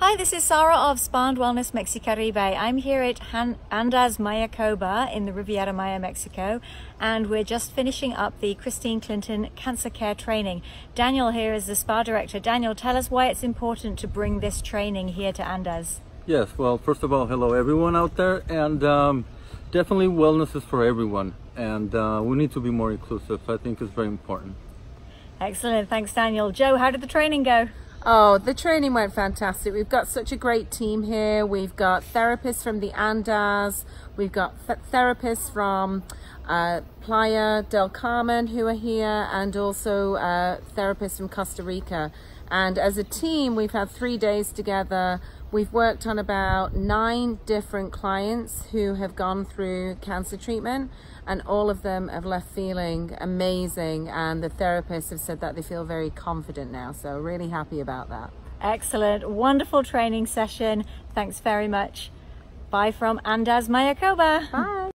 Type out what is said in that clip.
Hi, this is Sarah of Spa and Wellness Mexicaribe. I'm here at Han- Andaz Mayakoba in the Riviera Maya, Mexico, and we're just finishing up the Christine Clinton Cancer Care Training. Daniel here is the spa director. Daniel, tell us why it's important to bring this training here to Andaz. Yes, well, first of all, hello everyone out there, and um, definitely wellness is for everyone, and uh, we need to be more inclusive. I think is very important. Excellent, thanks, Daniel. Joe, how did the training go? Oh, the training went fantastic. We've got such a great team here. We've got therapists from the Andaz. We've got th- therapists from uh, Playa del Carmen who are here, and also uh, therapists from Costa Rica. And as a team, we've had three days together. We've worked on about nine different clients who have gone through cancer treatment, and all of them have left feeling amazing. And the therapists have said that they feel very confident now. So, really happy about that. Excellent, wonderful training session. Thanks very much. Bye from Andaz Mayakoba. Bye.